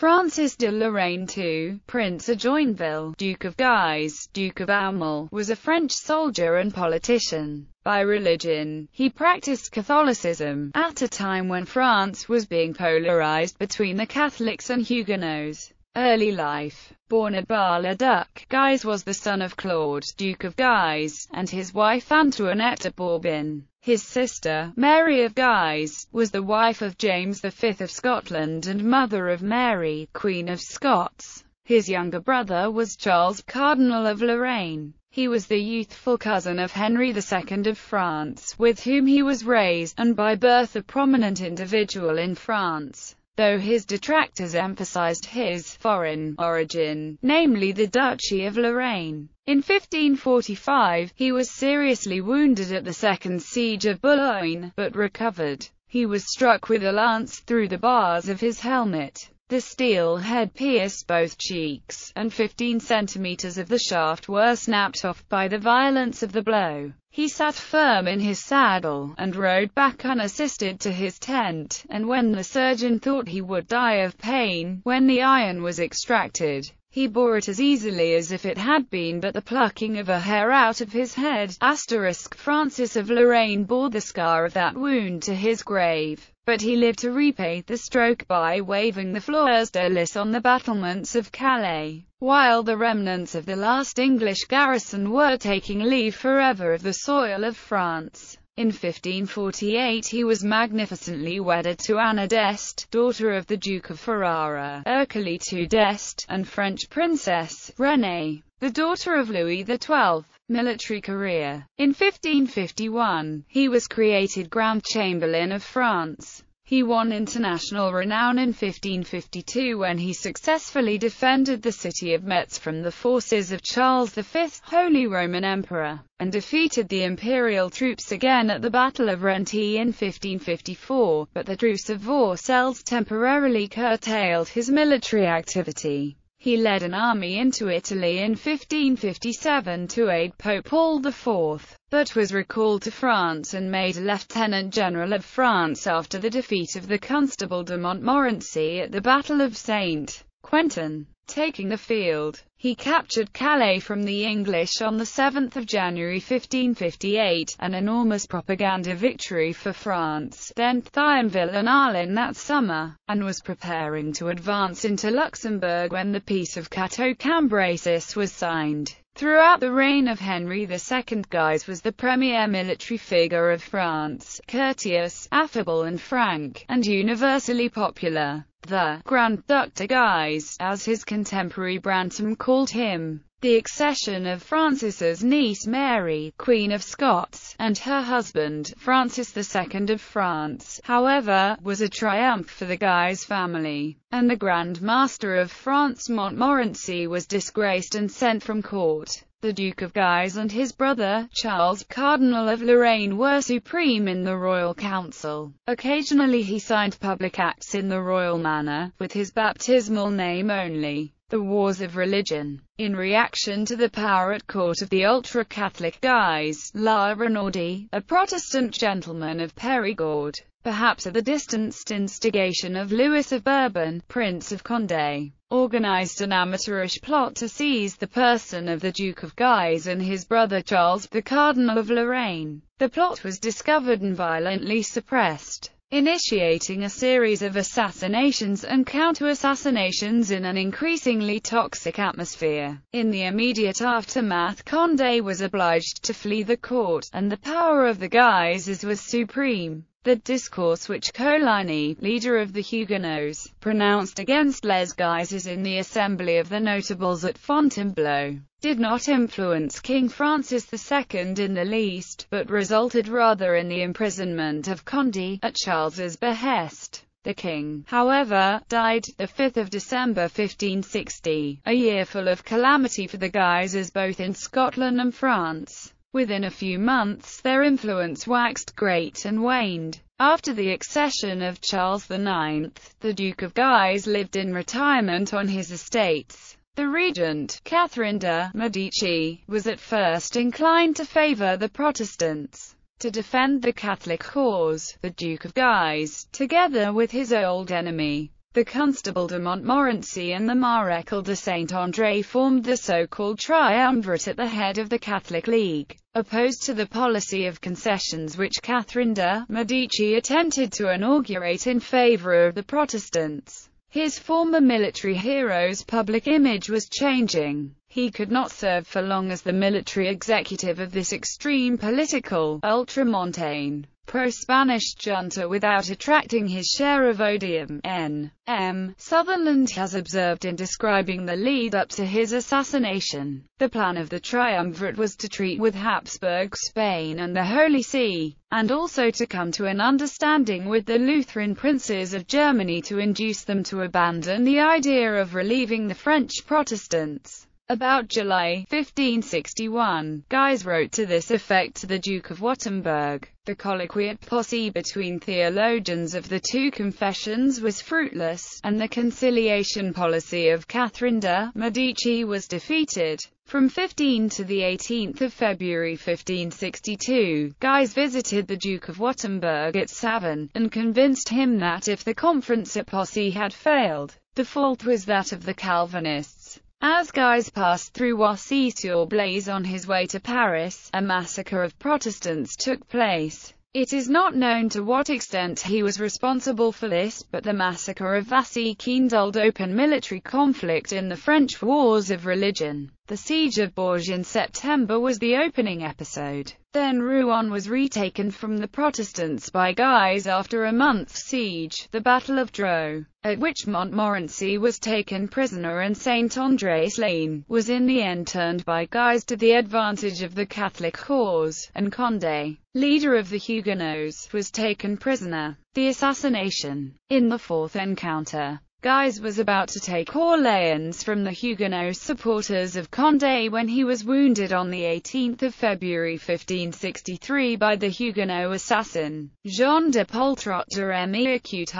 Francis de Lorraine II, Prince of Joinville, Duke of Guise, Duke of Aumale, was a French soldier and politician. By religion, he practiced Catholicism, at a time when France was being polarized between the Catholics and Huguenots. Early life Born at Bar-le-Duc, Guise was the son of Claude, Duke of Guise, and his wife Antoinette de Bourbon. His sister, Mary of Guise, was the wife of James V of Scotland and mother of Mary, Queen of Scots. His younger brother was Charles, Cardinal of Lorraine. He was the youthful cousin of Henry II of France, with whom he was raised, and by birth a prominent individual in France though his detractors emphasized his foreign origin, namely the Duchy of Lorraine. In 1545, he was seriously wounded at the Second Siege of Boulogne, but recovered. He was struck with a lance through the bars of his helmet. The steel head pierced both cheeks, and 15 centimeters of the shaft were snapped off by the violence of the blow. He sat firm in his saddle, and rode back unassisted to his tent, and when the surgeon thought he would die of pain, when the iron was extracted, he bore it as easily as if it had been but the plucking of a hair out of his head. Asterisk Francis of Lorraine bore the scar of that wound to his grave but he lived to repay the stroke by waving the fleurs de lis on the battlements of Calais, while the remnants of the last English garrison were taking leave forever of the soil of France. In 1548 he was magnificently wedded to Anna d'Este, daughter of the Duke of Ferrara, Ercole II d'Este, and French princess, Renée, the daughter of Louis XII. Military career In 1551, he was created Grand Chamberlain of France. He won international renown in 1552 when he successfully defended the city of Metz from the forces of Charles V, Holy Roman Emperor, and defeated the imperial troops again at the Battle of Renty in 1554, but the Truce of Vaucelles temporarily curtailed his military activity. He led an army into Italy in 1557 to aid Pope Paul IV, but was recalled to France and made a lieutenant general of France after the defeat of the Constable de Montmorency at the Battle of St. Quentin. Taking the field, he captured Calais from the English on 7 January 1558, an enormous propaganda victory for France, then Thionville and Arlon that summer, and was preparing to advance into Luxembourg when the Peace of Cateau-Cambrésis was signed. Throughout the reign of Henry II Guise was the premier military figure of France, courteous, affable and frank, and universally popular. The Grand Duc de Guise, as his contemporary Brantome called him. The accession of Francis's niece Mary, Queen of Scots, and her husband, Francis II of France, however, was a triumph for the Guise family, and the Grand Master of France Montmorency was disgraced and sent from court. The Duke of Guise and his brother, Charles, Cardinal of Lorraine were supreme in the royal council. Occasionally he signed public acts in the royal manner, with his baptismal name only the wars of religion. In reaction to the power at court of the ultra-Catholic Guise, La Renaudie, a Protestant gentleman of Perigord, perhaps at the distanced instigation of Louis of Bourbon, Prince of Condé, organized an amateurish plot to seize the person of the Duke of Guise and his brother Charles, the Cardinal of Lorraine. The plot was discovered and violently suppressed initiating a series of assassinations and counter-assassinations in an increasingly toxic atmosphere. In the immediate aftermath Condé was obliged to flee the court, and the power of the Guises was supreme. The discourse which Coligny, leader of the Huguenots, pronounced against Les Guises in the Assembly of the Notables at Fontainebleau, did not influence King Francis II in the least, but resulted rather in the imprisonment of Condé, at Charles's behest. The king, however, died, 5 December 1560, a year full of calamity for the Guises both in Scotland and France. Within a few months their influence waxed great and waned. After the accession of Charles IX, the Duke of Guise lived in retirement on his estates. The regent, Catherine de' Medici, was at first inclined to favor the Protestants. To defend the Catholic cause, the Duke of Guise, together with his old enemy, The Constable de Montmorency and the Maréchal de Saint-André formed the so-called triumvirate at the head of the Catholic League, opposed to the policy of concessions which Catherine de' Medici attempted to inaugurate in favor of the Protestants. His former military hero's public image was changing. He could not serve for long as the military executive of this extreme political, ultramontane, pro-Spanish junta without attracting his share of odium. N. M. Sutherland has observed in describing the lead-up to his assassination, the plan of the triumvirate was to treat with Habsburg Spain and the Holy See, and also to come to an understanding with the Lutheran princes of Germany to induce them to abandon the idea of relieving the French Protestants. About July 1561, Guise wrote to this effect to the Duke of Wurtemberg. The colloquy at Poissy between theologians of the two confessions was fruitless, and the conciliation policy of Catherine de' Medici was defeated. From 15 to the 18th of February 1562, Guise visited the Duke of Wurtemberg at Saverne, and convinced him that if the conference at Poissy had failed, the fault was that of the Calvinists. As Guise passed through Wassy-sur-Blaise on his way to Paris, a massacre of Protestants took place. It is not known to what extent he was responsible for this, but the massacre of Vassy kindled open military conflict in the French Wars of Religion. The siege of Bourges in September was the opening episode. Then Rouen was retaken from the Protestants by Guise after a month's siege, the Battle of Dreux, at which Montmorency was taken prisoner and Saint-André slain, was in the end turned by Guise to the advantage of the Catholic cause, and Condé, leader of the Huguenots, was taken prisoner. The assassination. In the fourth encounter, Guise was about to take Orleans from the Huguenot supporters of Condé when he was wounded on 18 February 1563 by the Huguenot assassin, Jean de Poltrot de Remy acute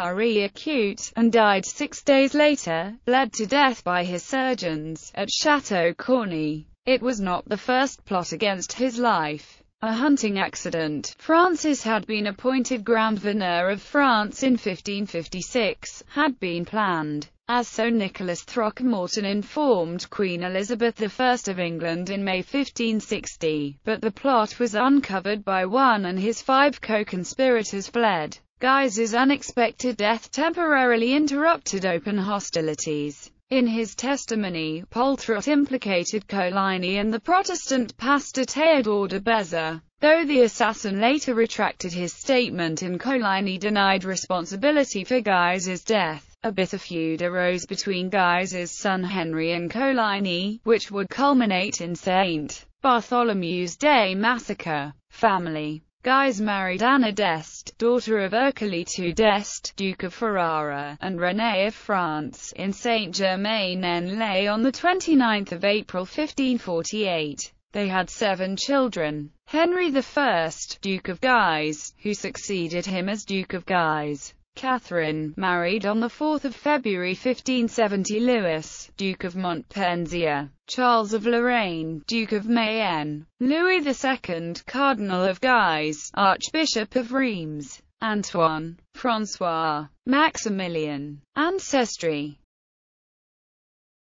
acute, and died six days later, bled to death by his surgeons, at Chateau Corny. It was not the first plot against his life a hunting accident. Francis had been appointed Grand Veneur of France in 1556, had been planned, as Sir Nicholas Throckmorton informed Queen Elizabeth I of England in May 1560, but the plot was uncovered by one and his five co-conspirators fled. Guise's unexpected death temporarily interrupted open hostilities. In his testimony, Poltrot implicated Coligny and the Protestant pastor Théodore de Beza. Though the assassin later retracted his statement and Coligny denied responsibility for Guise's death, a bitter feud arose between Guise's son Henry and Coligny, which would culminate in St. Bartholomew's Day massacre. Family Guise married Anna d'Este, daughter of Ercole II d'Este, Duke of Ferrara, and Renée of France, in Saint-Germain-en-Laye on 29 April 1548. They had seven children. Henry I, Duke of Guise, who succeeded him as Duke of Guise. Catherine, married on 4 February 1570 Louis, Duke of Montpensier, Charles of Lorraine, Duke of Mayenne, Louis II, Cardinal of Guise, Archbishop of Reims, Antoine, François, Maximilian. Ancestry